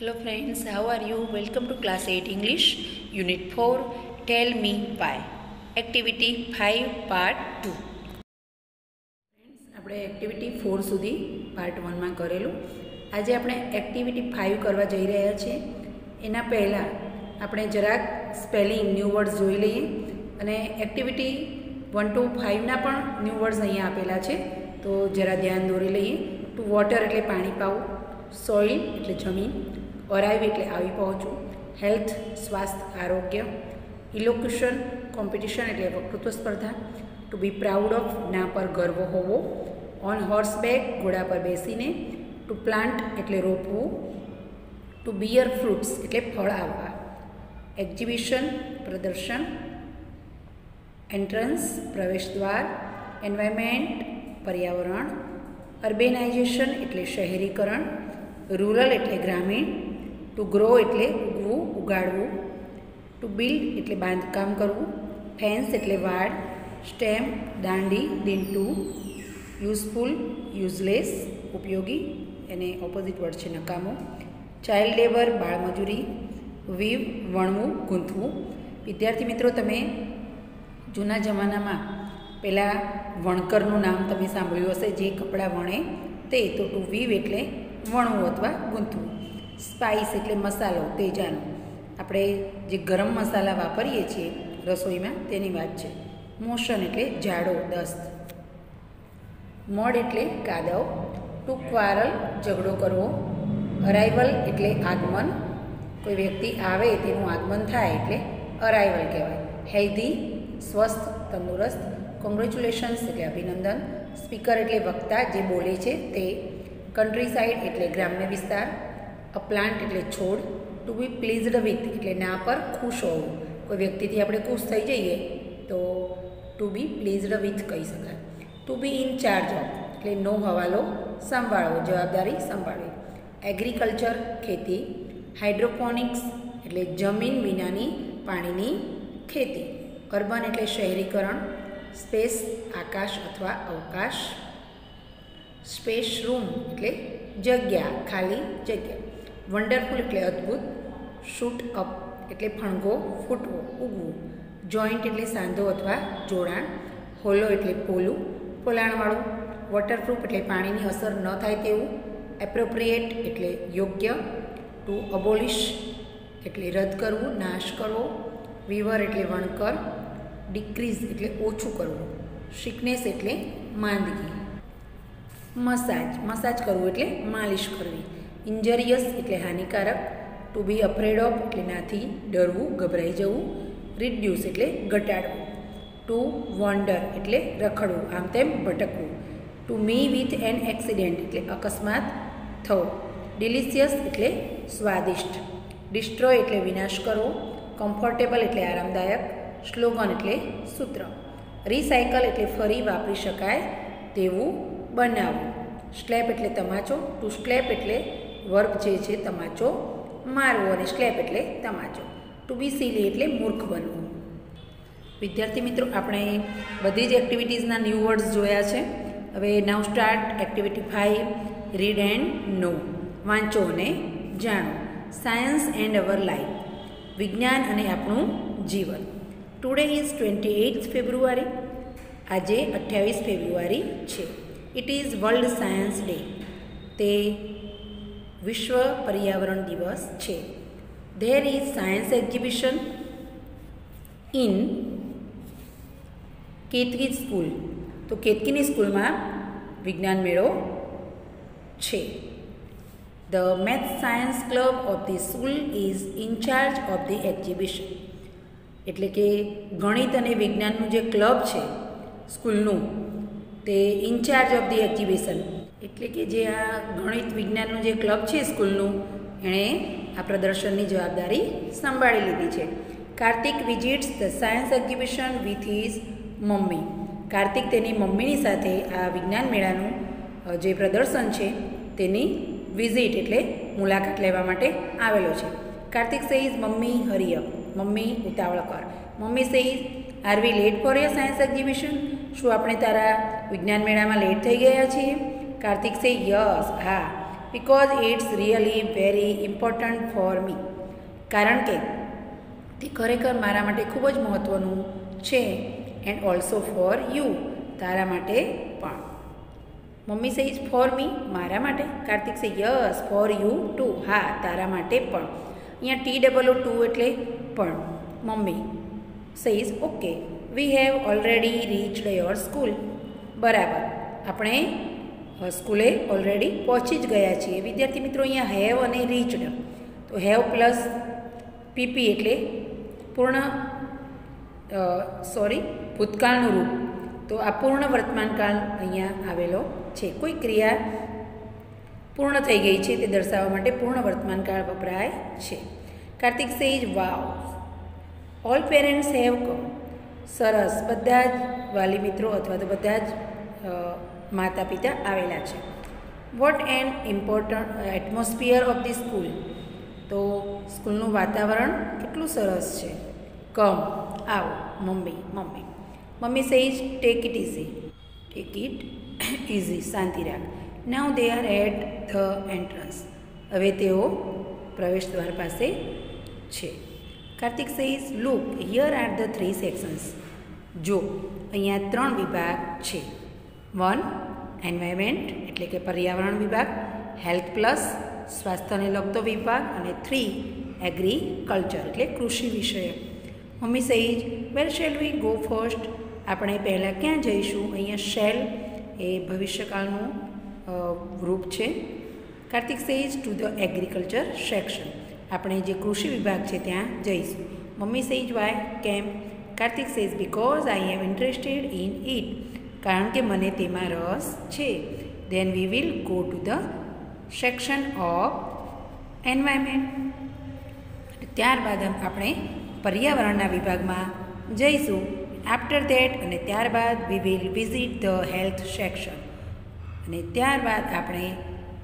Hello friends, how are you? Welcome to class 8 English, unit 4. Tell me why. Activity 5 part 2. આપણે activity four સુધી part વનમાં કરેલું આજે આપણે એક્ટિવિટી ફાઇવ કરવા જઈ રહ્યા છીએ એના પહેલાં આપણે જરાક સ્પેલિંગ ન્યૂ વર્ડ્સ જોઈ લઈએ અને એક્ટિવિટી વન ટુ ફાઇવના પણ ન્યૂ વર્ડ્સ અહીંયા આપેલા છે તો જરા ધ્યાન દોરી લઈએ ટુ વોટર એટલે પાણી પાવું સોઇલ એટલે જમીન અરાઇવ એટલે આવી પહોંચવું હેલ્થ, સ્વાસ્થ્ય, આરોગ્ય, ઇલોક્યુશન, કોમ્પિટિશન એટલે વક્તૃત્વ સ્પર્ધા. ટુ બી પ્રાઉડ ઓફ ના પર ગર્વ હોવો. ઓન હોર્સ બેક ઘોડા પર બેસીને. ટુ પ્લાન્ટ એટલે રોપવું. ટુ બિયર ફ્રૂટ્સ એટલે ફળ આવવા. એક્ઝિબિશન પ્રદર્શન. એન્ટ્રન્સ પ્રવેશદ્વાર એન્વાયરમેન્ટ પર્યાવરણ. અર્બેનાઇઝેશન એટલે શહેરીકરણ. રૂરલ એટલે ગ્રામીણ. ટુ ગ્રો એટલે ઉગવું, ઉગાડવું. ટુ બિલ્ડ એટલે બાંધકામ કરવું. ફેન્સ એટલે વાડ સ્ટેમ દાંડી દીંટુ યુઝફુલ યુઝલેસ ઉપયોગી એને ઓપોઝિટ વર્ડ છે નકામો. ચાઇલ્ડ લેબર બાળમજૂરી. વીવ વણવું, ગૂંથવું. વિદ્યાર્થી મિત્રો, તમે જૂના જમાનામાં પહેલાં વણકરનું નામ તમે સાંભળ્યું હશે, જે કપડાં વણે તે, તો ટુ વીવ એટલે વણવું અથવા ગૂંથવું. સ્પાઇસ એટલે મસાલો, તેજાનો. આપણે જે ગરમ મસાલા વાપરીએ છીએ રસોઈમાં, તેની વાત છે. મોશન એટલે જાડો, દસ્ત. મડ એટલે કાદવ. ટૂંક વારલ ઝઘડો કરવો. અરાઇવલ એટલે આગમન. કોઈ વ્યક્તિ આવે, તેનું આગમન થાય એટલે અરાઇવલ કહેવાય. હેલ્ધી સ્વસ્થ, તંદુરસ્ત. કોંગ્રેચ્યુલેશન્સ એટલે અભિનંદન. સ્પીકર એટલે વક્તા જે બોલે છે તે. કન્ટ્રી સાઇડ એટલે ગ્રામ્ય વિસ્તાર. અ પ્લાન્ટ એટલે છોડ ટુ બી પ્લીઝડ વિથ એટલે ના પર ખુશ હોવું. કોઈ વ્યક્તિથી આપણે ખુશ થઈ જઈએ, તો ટુ બી પ્લીઝડ વિથ કહી શકાય. To be in charge of એટલે નો હવાલો સંભાળવો, જવાબદારી સંભાળવી. એગ્રીકલ્ચર ખેતી. હાઇડ્રોપોનિક્સ એટલે જમીન વિનાની પાણીની ખેતી. અર્બન એટલે શહેરીકરણ. સ્પેસ આકાશ અથવા અવકાશ. સ્પેસ રૂમ એટલે જગ્યા, ખાલી જગ્યા. વન્ડરફુલ એટલે અદ્ભુત. શૂટ અપ એટલે ફણગો, ફૂટવો, ઉગવું. જોઈન્ટ એટલે સાંધો અથવા જોડાણ. હોલો એટલે પોલું, પોલાણવાળું. વોટરપ્રૂફ એટલે પાણીની અસર ન થાય તેવું. એપ્રોપ્રિએટ એટલે યોગ્ય. ટુ અબોલિશ એટલે રદ કરવું, નાશ કરવો. વિવર એટલે વણકર. ડિક્રીઝ એટલે ઓછું કરવું. સિકનેસ એટલે માંદગી. મસાજ. મસાજ કરવું એટલે માલિશ કરવી. ઇન્જરિયસ એટલે હાનિકારક ટુ બી અફ્રેડ ઓફ એટલે નાથી ડરવું, ગભરાઈ જવું રિડ્યુસ એટલે ઘટાડવું. ટુ વોન્ડર એટલે રખડવું, આમ તેમ ભટકવું. To meet with an accident એટલે અકસ્માત થવો. ડિલિશિયસ એટલે સ્વાદિષ્ટ. ડિસ્ટ્રોય એટલે વિનાશ કરવો. કમ્ફર્ટેબલ એટલે આરામદાયક. સ્લોગન એટલે સૂત્ર. રિસાયકલ એટલે ફરી વાપરી શકાય તેવું બનાવવું. સ્લેપ એટલે તમાચો. ટુ સ્લેપ એટલે વર્ગ જે છે તમાચો મારવો અને સ્લેપ એટલે તમાચો. ટુ બી સીલી એટલે મૂર્ખ બનવું. વિદ્યાર્થી મિત્રો, આપણે બધી જ એક્ટિવિટીઝના ન્યૂ વર્ડ્સ જોયા છે. હવે now start activity five read and know વાંચો અને જાણો. સાયન્સ એન્ડ અવર લાઈફ વિજ્ઞાન અને આપણું જીવન. Today is twenty eight February આજે અઠ્યાવીસ ફેબ્રુઆરી છે. It is world science day તે વિશ્વ પર્યાવરણ દિવસ છે. There is science exhibition in Ketaki school તો કેતકીની સ્કૂલમાં વિજ્ઞાન મેળો છે. The math science club of the school is in charge of the exhibition એટલે કે ગણિત અને વિજ્ઞાનનું જે ક્લબ છે સ્કૂલનું તે ઇન્ચાર્જ ઓફ ધી એક્ઝિબિશન એટલે કે જે આ ગણિત વિજ્ઞાનનું જે ક્લબ છે સ્કૂલનું, એણે આ પ્રદર્શનની જવાબદારી સંભાળી લીધી છે. Kartik visits the science exhibition with his mummy. Kartik તેની મમ્મીની સાથે આ વિજ્ઞાન મેળાનું જે પ્રદર્શન છે, તેની વિઝિટ એટલે મુલાકાત લેવા માટે આવેલો છે. Kartik says mummy hurry mummy ઉતાવળ કર mummy says are we late for your science exhibition શું આપણે તારા વિજ્ઞાન મેળામાં લેટ થઈ ગયા છીએ? કાર્તિક સે યસ, હા because it's really very important for me કારણ કે તે ખરેખર મારા માટે ખૂબ જ મહત્ત્વનું છે એન્ડ ઓલ્સો ફોર યુ તારા માટે પણ. મમ્મી સે ઇઝ ફોર મી મારા માટે. Kartik say yes for you two હા, તારા માટે પણ. અહીંયા ટી ડબલ ઓ ટુ એટલે પણ. Mummy says okay we have already reached your school બરાબર. આપણે સ્કૂલે ઓલરેડી પહોંચી જ ગયા છીએ. વિદ્યાર્થી મિત્રો અહીંયા હેવ અને રીચડ તો હેવ પ્લસ પીપી એટલે પૂર્ણ સોરી ભૂતકાળનું રૂપ. તો આ પૂર્ણ વર્તમાનકાળ અહીંયા આવેલો છે. કોઈ ક્રિયા પૂર્ણ થઈ ગઈ છે તે દર્શાવવા માટે પૂર્ણ વર્તમાનકાળ વપરાય છે. કાર્તિક સેજ, વાવ. ઓલ પેરેન્ટ્સ હેવ સરસ. બધા જ વાલી મિત્રો અથવા તો બધા જ માતા પિતા આવેલા છે. What an important atmosphere of the school તો સ્કૂલનું વાતાવરણ કેટલું સરસ છે. કમ આવો, mummy mummy. Mummy says take it easy take it easy શાંતિ રાખ. Now they are at the entrance હવે તેઓ પ્રવેશ દ્વાર પાસે છે. Kartik says look here are the three sections જો, અહીંયા ત્રણ વિભાગ છે. વન, એન્વાયરમેન્ટ, એટલે કે પર્યાવરણ વિભાગ, હેલ્થ પ્લસ સ્વાસ્થ્યને લગતો વિભાગ, અને થ્રી, એગ્રીકલ્ચર, એટલે કૃષિ વિષય. Mummy says where shall we go first આપણે પહેલાં ક્યાં જઈશું? અહીંયા શેલ એ ભવિષ્યકાળનું રૂપ છે. Kartik says to the agriculture section આપણે જે કૃષિ વિભાગ છે ત્યાં જઈશું. મમ્મી સહીજ વાય કેમ Kartik says because I am interested in it કારણ કે મને તેમાં રસ છે. Then we will go to the section of environment ત્યારબાદ આપણે પર્યાવરણના વિભાગમાં જઈશું. આફ્ટર ધેટ અને ત્યારબાદ we will visit the health section અને ત્યારબાદ આપણે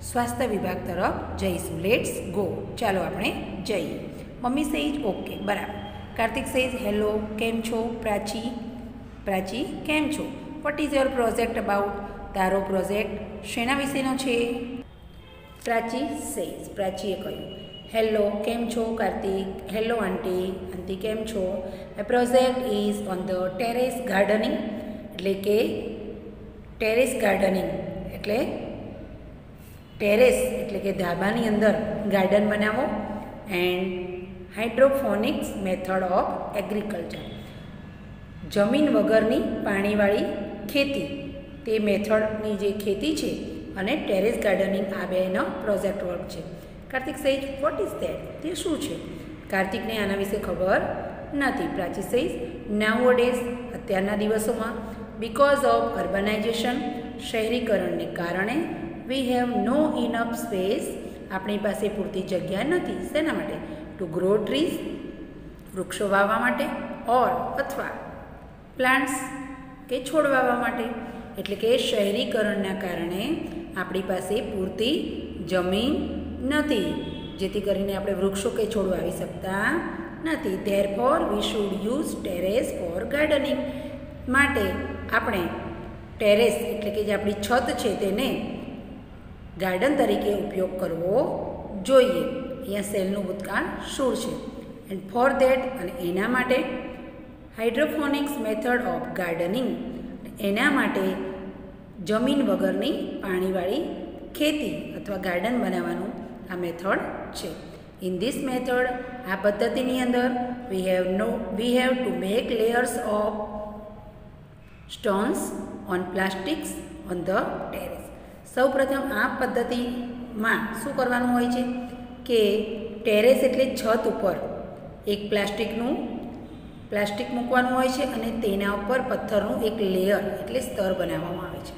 સ્વાસ્થ્ય વિભાગ તરફ જઈશું. લેટ્સ ગો ચાલો આપણે જઈએ. મમ્મી સેજ ઓકે બરાબર. કાર્તિક સેજ હેલો કેમ છો? પ્રાચી? પ્રાચી, કેમ છો? What is your project about તારો પ્રોજેક્ટ શેના વિશેનો છે? પ્રાચી સેઝ પ્રાચીએ કહ્યું. હેલો કેમ છો, કાર્તિક? હેલો આંટી આંટી કેમ છો? My project is on the terrace gardening એટલે કે ટેરેસ ગાર્ડનિંગ એટલે ટેરેસ એટલે કે ધાબાની અંદર ગાર્ડન બનાવો and hydroponics method of agriculture જમીન વગરની પાણીવાળી ખેતી. તે મેથડની જે ખેતી છે અને ટેરેસ ગાર્ડનિંગ આ બેનો પ્રોજેક્ટ વર્ક છે. Kartik says what is that તે શું છે? કાર્તિકને આના વિશે ખબર નથી. પ્રાચી સૈજ નાવો ડેઝ અત્યારના દિવસોમાં બિકોઝ ઓફ અર્બનાઇઝેશન શહેરીકરણને કારણે we have no enough space આપણી પાસે પૂરતી જગ્યા નથી. શેના માટે? ટુ ગ્રો ટ્રીઝ વૃક્ષો વાવવા માટે ઓર અથવા પ્લાન્ટ્સ કે છોડવાવા માટે? એટલે કે શહેરીકરણના કારણે આપણી પાસે પૂરતી જમીન નથી. જેથી કરીને આપણે વૃક્ષો કે છોડ વાવી શકતા નથી. Therefore we should use terrace for gardening માટે આપણે ટેરેસ એટલે કે જે આપણી છત છે તેને ગાર્ડન તરીકે ઉપયોગ કરવો જોઈએ. અહીંયા સેલનું ભૂતકાળ શું છે? એન્ડ ફોર ધેટ અને એના માટે હાઇડ્રોફોનિક્સ મેથડ ઓફ ગાર્ડનિંગ એના માટે જમીન વગરની પાણીવાળી ખેતી અથવા ગાર્ડન બનાવવાનું આ મેથડ છે. ઇન ધીસ મેથડ આ પદ્ધતિની અંદર we have no we have to make layers of stones on plastics on the terrace સૌપ્રથમ આ પદ્ધતિમાં શું કરવાનું હોય છે? કે ટેરેસ એટલે છત ઉપર એક પ્લાસ્ટિકનું પ્લાસ્ટિક મૂકવાનું હોય છે અને તેના ઉપર પથ્થરનું એક લેયર એટલે સ્તર બનાવવામાં આવે છે.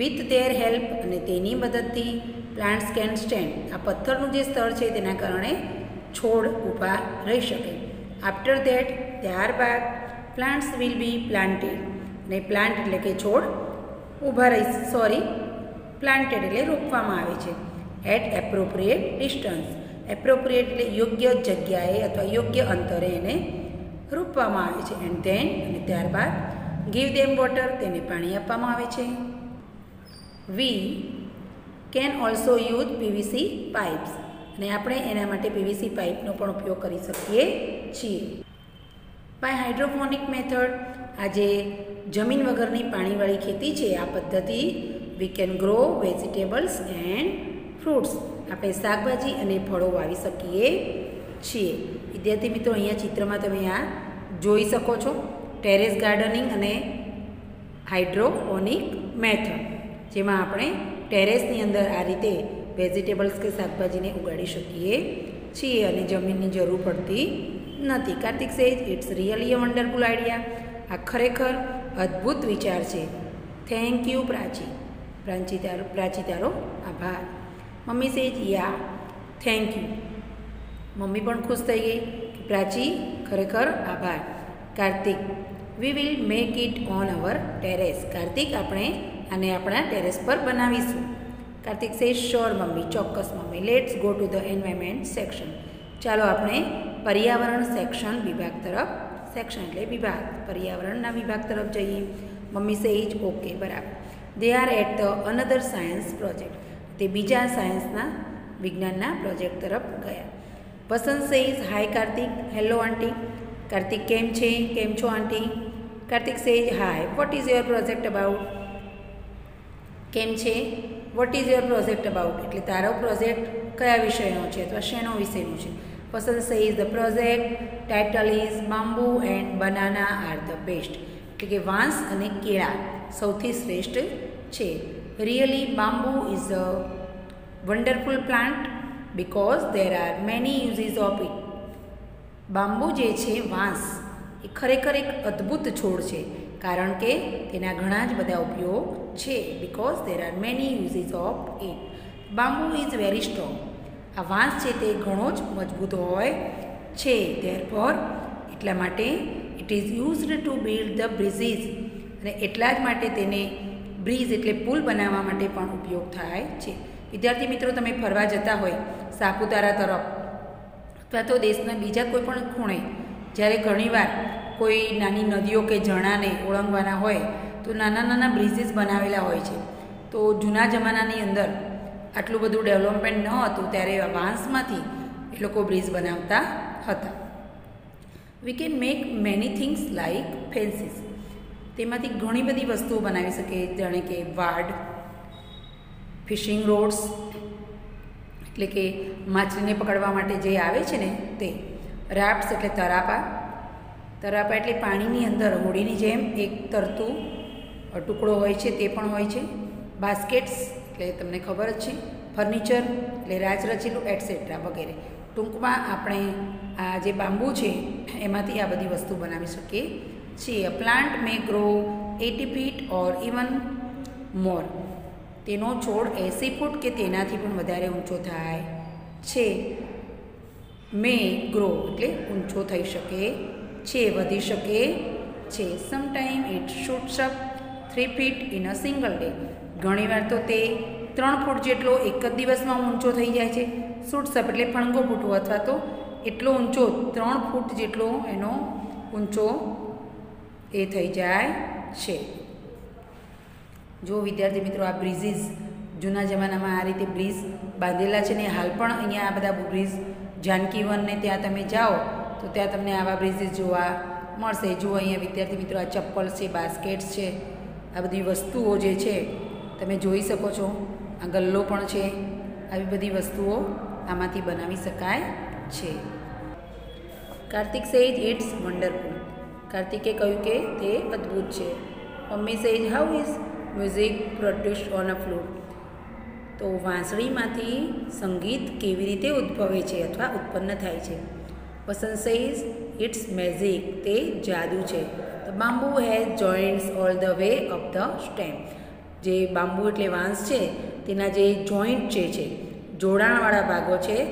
વિથ ધેર હેલ્પ અને તેની મદદથી પ્લાન્ટ્સ કેન સ્ટેન્ડ આ પથ્થરનું જે સ્તર છે તેના કારણે છોડ ઊભા રહી શકે. આફ્ટર ધેટ ત્યારબાદ પ્લાન્ટ્સ વિલ બી પ્લાન્ટેડ અને પ્લાન્ટ એટલે કે છોડ ઊભા રહી સોરી પ્લાન્ટેડ એટલે રોપવામાં આવે છે. એટ એપ્રોપ્રિએટ ડિસ્ટન્સ એપ્રોપ્રિએટ એટલે યોગ્ય જગ્યાએ અથવા યોગ્ય અંતરે એને રોપવામાં આવે છે. એન્ડ ધેન અને ત્યારબાદ ગીવ દેમ વોટર તેને પાણી આપવામાં આવે છે. We can also use PVC pipes અને આપણે એના માટે પીવીસી પાઇપનો પણ ઉપયોગ કરી શકીએ છીએ. બાય હાઇડ્રોફોનિક મેથડ આજે જમીન વગરની પાણીવાળી ખેતી છે. આ પદ્ધતિ we can grow vegetables and fruits આપણે શાકભાજી અને ફળો વાવી શકીએ છીએ. વિદ્યાર્થી મિત્રો, અહીંયા ચિત્રમાં તમે આ જોઈ શકો છો ટેરેસ ગાર્ડનિંગ અને હાઇડ્રોપોનિક મેથડ, જેમાં આપણે ટેરેસની અંદર આ રીતે વેજીટેબલ્સ કે શાકભાજીને ઉગાડી શકીએ છીએ અને જમીનની જરૂર પડતી નથી. Kartik says it's really a wonderful idea આ ખરેખર અદ્ભુત વિચાર છે. થેન્ક યુ પ્રાચી. પ્રાંચી તારો પ્રાચી તારો આભાર. મમ્મી સેજ યા. થેન્ક યુ મમ્મી પણ ખુશ થઈ ગઈ પ્રાચી, ખરેખર આભાર. Kartik we will make it on our terrace Kartik, આપણે આને આપણા ટેરેસ પર બનાવીશું. કાર્તિક સે શ્યોર મમ્મી, ચોક્કસ, mummy. Let's go to the environment section ચાલો આપણે પર્યાવરણ સેક્શન વિભાગ તરફ સેક્શન એટલે વિભાગ. પર્યાવરણના વિભાગ તરફ જઈએ. મમ્મી સે ઇજ ઓકે બરાબર. They are at the another science project તે બીજા સાયન્સના વિજ્ઞાનના પ્રોજેક્ટ તરફ ગયા. Vasant says, hi Kartik, hello aunty. Kartik, કેમ છે? કેમ છો આંટી? Kartik says, hi. What is your project about કેમ છે? What is your project about એટલે તારો પ્રોજેક્ટ કયા વિષયનો છે? અથવા શેનો વિષયનો છે? પસંદ say the project title is bamboo and banana are the best એટલે કે વાંસ અને કેળા સૌથી શ્રેષ્ઠ છે. Really bamboo is a wonderful plant because there are many uses of it bamboo જે છે, વાંસ, એ ખરેખર એક અદ્ભુત છોડ છે, કારણ કે તેના ઘણા જ બધા ઉપયોગ છે because there are many uses of it bamboo is very strong આ વાંસ છે તે ઘણો જ મજબૂત હોય છે ધેર ફોર એટલા માટે it is used to build the bridges અને એટલા જ માટે તેને બ્રિજ એટલે પુલ બનાવવા માટે પણ ઉપયોગ થાય છે. વિદ્યાર્થી મિત્રો, તમે ફરવા જતા હોય સાપુતારા તરફ, અથવા તો દેશના બીજા કોઈ પણ ખૂણે, જ્યારે ઘણીવાર કોઈ નાની નદીઓ કે ઝરણાને ઓળંગવાના હોય, તો નાના નાના બ્રિજીસ બનાવેલા હોય છે. તો જૂના જમાનાની અંદર આટલું બધું ડેવલપમેન્ટ ન હતું, ત્યારે વાંસમાંથી એ લોકો બ્રિજ બનાવતા હતા. We can make many things like fences તેમાંથી ઘણી બધી વસ્તુઓ બનાવી શકીએ જાણે કે વાડ ફિશિંગ રોડ્સ, એટલે કે માછલીને પકડવા માટે જે આવે છે ને તે, રાફ્ટ્સ એટલે તરાપા. તરાપા એટલે પાણીની અંદર હોડીની જેમ એક તરતું ટુકડો હોય છે તે પણ હોય છે. બાસ્કેટ્સ, એટલે તમને ખબર જ છે. ફર્નિચર, એટલે રાચરચીલું રચેલું એટસેટ્રા વગેરે. ટૂંકમાં આપણે આ જે બાંબુ છે, એમાંથી આ બધી વસ્તુ બનાવી શકીએ છીએ. Plant may grow eighty feet or even more તેનો છોડ એંસી ફૂટ કે તેનાથી પણ વધારે ઊંચો થાય છે. મે ગ્રો એટલે ઊંચો થઈ શકે છે, વધી શકે છે. Sometime it shoots three feet in a single day ઘણીવાર તો તે ત્રણ ફૂટ જેટલો એક જ દિવસમાં ઊંચો થઈ જાય છે. શૂટ્સ એટલે ફણગો ફૂટવો અથવા તો એટલો ઊંચો ત્રણ ફૂટ જેટલો એનો ઊંચો એ થઈ જાય છે. જો વિદ્યાર્થી મિત્રો આ બ્રિજીસ જૂના જમાનામાં આ રીતે બ્રિજ બાંધેલા છે ને હાલ પણ અહીંયા આ બધા બ્રિજ જાનકીવનને ત્યાં તમે જાઓ તો ત્યાં તમને આવા બ્રિજીસ જોવા મળશે. જુઓ અહીંયા વિદ્યાર્થી મિત્રો આ ચપ્પલ છે બાસ્કેટ્સ છે, આ બધી વસ્તુઓ જે છે તમે જોઈ શકો છો. આ ગલ્લો પણ છે. આવી બધી વસ્તુઓ આમાંથી બનાવી શકાય છે. કાર્તિક સહિત ઇટ્સ વન્ડરફુલ. કાર્તિકે કહ્યું કે તે અદ્ભુત છે. Mummy says how is music produce on a flute. તો વાંસળીમાંથી સંગીત કેવી રીતે ઉદ્ભવે છે અથવા ઉત્પન્ન થાય છે? વસંત સેઝ ઇટ્સ મેઝિક તે જાદુ છે. The bamboo has joints all the way of the stem જે બાંબુ એટલે વાંસ છે, તેના જે જોઈન્ટ જે છે, જોડાણવાળા ભાગો છે,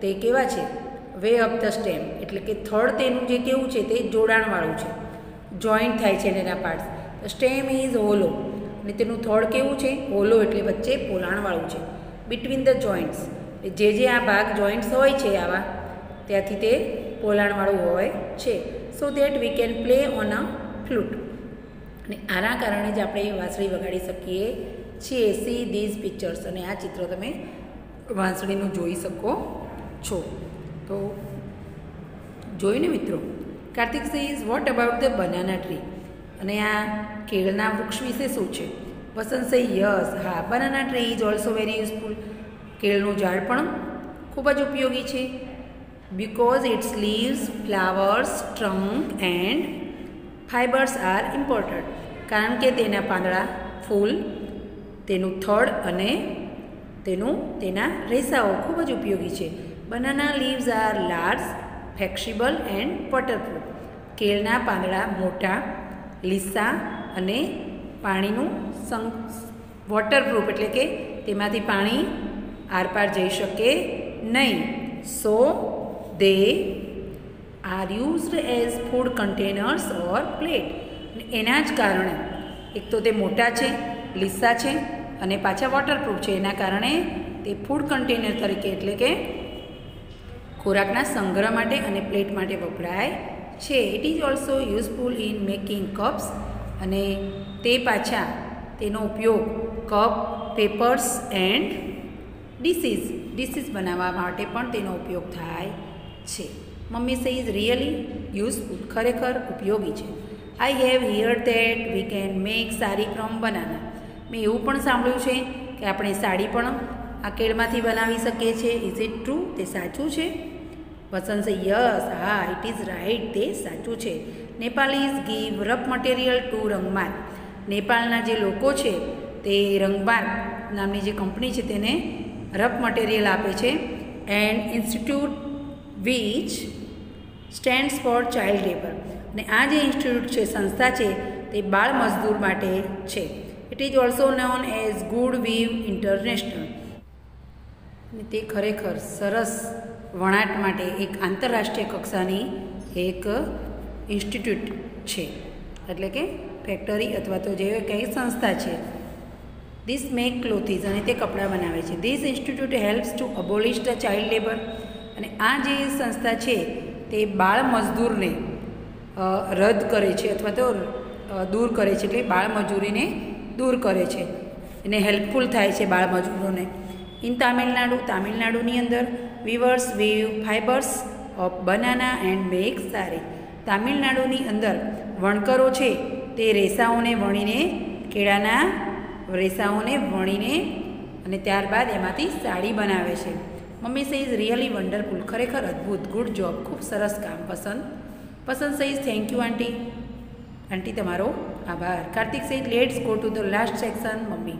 તે કેવા છે? વે ઓફ ધ સ્ટેમ એટલે કે થર્ડ તેનું જે કેવું છે, તે જોડાણવાળું છે. જોઈન્ટ થાય છે એના પાર્ટ્સ સ્ટેમ ઇઝ હોલો અને તેનું થર્ડ કેવું છે? હોલો એટલે વચ્ચે પોલાણવાળું છે. બિટવીન ધ જોઈન્ટ્સ જે જે આ ભાગ જોઈન્ટ્સ હોય છે આવા, ત્યાંથી તે પોલાણવાળું હોય છે. So that we can play on a flute અને આના કારણે જ આપણે વાંસળી વગાડી શકીએ છીએ. સી ધીઝ પિક્ચર્સ અને આ ચિત્ર તમે વાંસળીનું જોઈ શકો છો. તો જોઈને મિત્રો? Kartik says what about the banana tree અને આ કેળના વૃક્ષ વિશે શું છે? Vasant say yes. હા banana tree is also very useful કેળનું ઝાડ પણ ખૂબ જ ઉપયોગી છે. Because its leaves flowers trunk and fibres are important કારણ કે તેના પાંદડા, ફૂલ, તેનું થડ અને તેનું, તેના રેસાઓ ખૂબ જ ઉપયોગી છે. Banana leaves are large flexible and waterproof કેળના પાંદડા મોટા લીસા અને પાણીનું સં વોટરપ્રૂફ એટલે કે તેમાંથી પાણી આરપાર જઈ શકે નહીં. So they are used as food containers or plate એના જ કારણે, એક તો તે મોટા છે, લીસા છે અને પાછા વોટરપ્રૂફ છે. એના કારણે તે ફૂડ કન્ટેનર તરીકે એટલે કે ખોરાકના સંગ્રહ માટે અને પ્લેટ માટે વપરાય છે. It is also useful in making cups અને તે પાછા તેનો ઉપયોગ cup papers and dishes dishes બનાવવા માટે પણ તેનો ઉપયોગ થાય છે. મમ્મી સે ઇઝ રિયલી યુઝફુલ ખરેખર ઉપયોગી છે. I have hear that we can make sari from banana મેં એવું પણ સાંભળ્યું છે કે આપણે સાડી પણ આ કેળમાંથી બનાવી શકીએ છીએ. ઇઝ ઇટ ટ્રુ તે સાચું છે? વસંત યસ, હા ઇટ ઇઝ રાઇટ તે સાચું છે. Nepalese give rough material to Rangmarg. નેપાળના જે લોકો છે, તે રંગમાર્ગ નામની જે કંપની છે, તેને રફ મટીરિયલ આપે છે. And institute which stands for child labour. અને આ જે ઇન્સ્ટિટ્યૂટ છે, સંસ્થા છે, તે બાળ મજદૂર માટે છે. It is also known as GoodWeave International અને તે ખરેખર સરસ વણાટ માટે એક આંતરરાષ્ટ્રીય કક્ષાની એક ઇન્સ્ટિટ્યૂટ છે. એટલે કે ફેક્ટરી અથવા તો જે કંઈ સંસ્થા છે. ધીસ મેક ક્લોથીસ અને તે કપડાં બનાવે છે. This institute helps to abolish the child labour અને આ જે સંસ્થા છે, તે બાળ મજદૂરને રદ કરે છે અથવા તો દૂર કરે છે. એટલે બાળ મજૂરીને દૂર કરે છે. એને હેલ્પફુલ થાય છે બાળ મજૂરોને. ઇન તામિલનાડુ તામિલનાડુની અંદર weavers weave fibres of banana and make sari તામિલનાડુની અંદર વણકરો છે, તે રેસાઓને વણીને, કેળાના રેસાઓને વણીને અને ત્યારબાદ એમાંથી સાડી બનાવે છે. મમ્મી સે ઇઝ રિયલી વન્ડરફુલ ખરેખર અદ્ભુત. ગુડ જોબ ખૂબ સરસ કામ. પસંદ. Pasand says thank you aunty aunty તમારો આભાર. Kartik says let's go to the last section mummy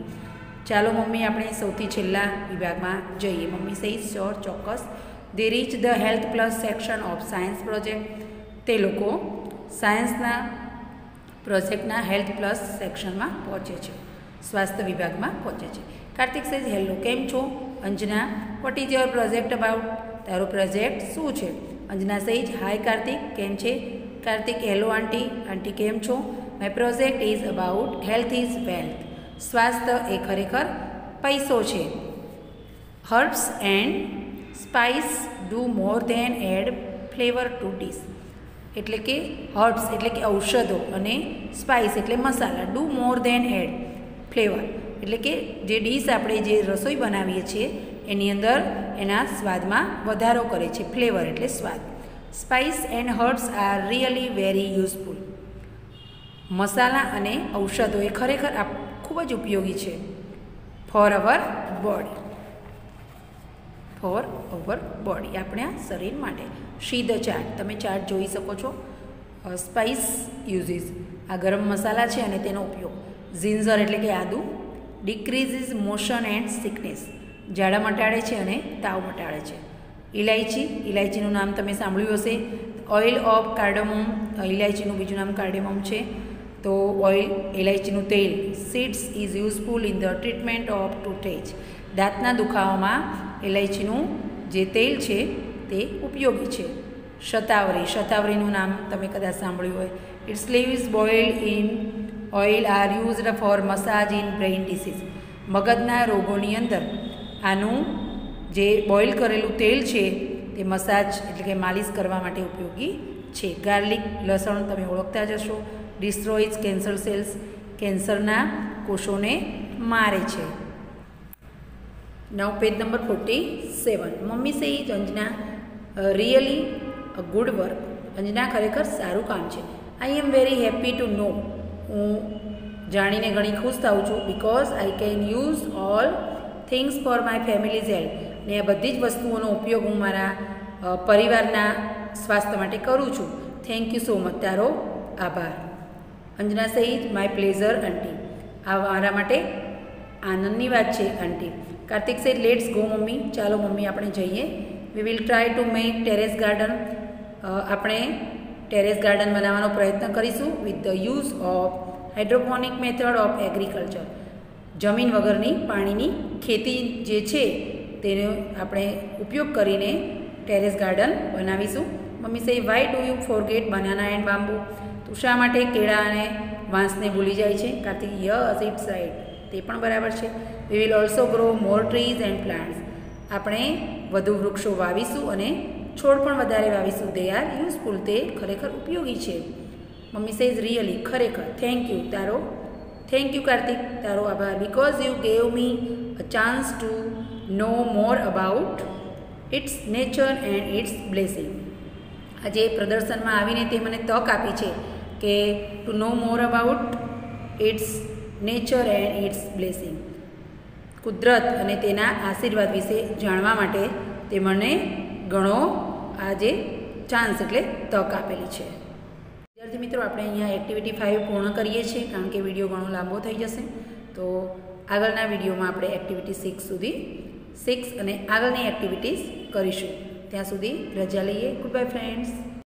ચાલો મમ્મી, આપણે સૌથી છેલ્લા વિભાગમાં જઈએ. મમ્મી સહિત શ્યોર ચોક્કસ. They reach the health plus section of science project તે લોકો સાયન્સના પ્રોજેક્ટના હેલ્થ પ્લસ સેક્શનમાં પહોંચે છે. સ્વાસ્થ્ય વિભાગમાં પહોંચે છે. કાર્તિક સઈઝ હેલો કેમ છો? Anjana what is your project about તારો પ્રોજેક્ટ શું છે? અંજના સહિત હાય કાર્તિક, કેમ છે? કાર્તિક હેલો આંટી આંટી કેમ છો? My project is about health is wealth સ્વાસ્થ્ય એ ખરેખર પૈસો છે. Herbs and spice do more than add flavour to dish એટલે કે હર્બ્સ એટલે કે ઔષધો અને સ્પાઇસ એટલે મસાલા do more than add flavour એટલે કે જે ડીશ આપણે જે રસોઈ બનાવીએ છીએ, એની અંદર એના સ્વાદમાં વધારો કરે છે ફ્લેવર એટલે સ્વાદ. Spice and herbs are really very useful મસાલા અને ઔષધો એ ખરેખર આ ખૂબ જ ઉપયોગી છે. For our body for our body આપણા શરીર માટે શી ધ ચાર્ટ તમે ચાટ જોઈ શકો છો. સ્પાઇસ યુઝીસ આ ગરમ મસાલા છે અને તેનો ઉપયોગ. ઝિંઝર એટલે કે આદુ. ડિક્રીઝીસ મોશન એન્ડ સિકનેસ ઝાડા મટાડે છે અને તાવ મટાડે છે. ઇલાયચી ઇલાયચીનું નામ તમે સાંભળ્યું હશે. ઓઇલ ઓફ કાર્ડમમ ઇલાયચીનું બીજું નામ કાર્ડેમમ છે. તો ઓઇલ ઇલાયચીનું તેલ, seeds is useful in the treatment of toothache દાંતના દુખાવામાં ઇલાયચીનું જે તેલ છે તે ઉપયોગી છે. શતાવરી, શતાવરીનું નામ તમે કદાચ સાંભળ્યું હોય. Its leaves boil in oil are used for massage in brain disease મગજના રોગોની અંદર આનું જે બોઇલ કરેલું તેલ છે તે મસાજ એટલે કે માલિશ કરવા માટે ઉપયોગી છે. ગાર્લિક લસણ તમે ઓળખતા જશો ડિસ્ટ્રોઇઝ કેન્સર સેલ્સ, કેન્સરના કોષોને મારે છે. નવ page number forty seven mummy says Anjana. Really a good work Anjana ખરેખર સારું કામ છે. I am very happy to know હું જાણીને ઘણી ખુશ થાઉં છું because I can use all things for my family's health ને આ બધી જ વસ્તુઓનો ઉપયોગ હું મારા પરિવારના સ્વાસ્થ્ય માટે કરું છું. થેન્ક યુ સો મચ તારો આભાર. અંજના સહિત માય પ્લેઝર આંટી આ મારા માટે આનંદની વાત છે aunty Kartik says let's go mummy. ચાલો, મમ્મી, આપણે જઈએ. We will try to make terrace garden આપણે ટેરેસ ગાર્ડન બનાવવાનો પ્રયત્ન કરીશું with the use of hydroponic method of agriculture જમીન વગરની પાણીની ખેતી જે છે, તેનો આપણે ઉપયોગ કરીને ટેરેસ ગાર્ડન બનાવીશું. Mummy says why do you forget banana and bamboo તો શા માટે કેળા અને વાંસને ભૂલી જાય છે. કાર્તિક, યસ, ઇટ્સ રાઇટ તે પણ બરાબર છે. We will also grow more trees and plants આપણે વધુ વૃક્ષો વાવીશું અને છોડ પણ વધારે વાવીશું. દે આર યુઝફુલ તે ખરેખર ઉપયોગી છે. મમ્મી સેઝ રિયલી ખરેખર? થેન્ક યુ તારો થેન્ક યુ કાર્તિક. તારો આભાર. Because you gave me a chance to know more about its nature and its blessing આજે પ્રદર્શનમાં આવીને તે મને તક આપી છે. કે to know more about its nature and its blessing કુદરત અને તેના આશીર્વાદ વિશે જાણવા માટે તે મને ઘણો આજે ચાન્સ એટલે તક આપેલી છે. વિદ્યાર્થી મિત્રો, આપણે અહીંયા એક્ટિવિટી ફાઇવ પૂર્ણ કરીએ છીએ કારણ કે વીડિયો ઘણો લાંબો થઈ જશે. તો આગળના વિડીયોમાં આપણે એક્ટિવિટી સિક્સ સુધી સિક્સ અને આગળની એક્ટિવિટીઝ કરીશું. ત્યાં સુધી રજા લઈએ. Good bye friends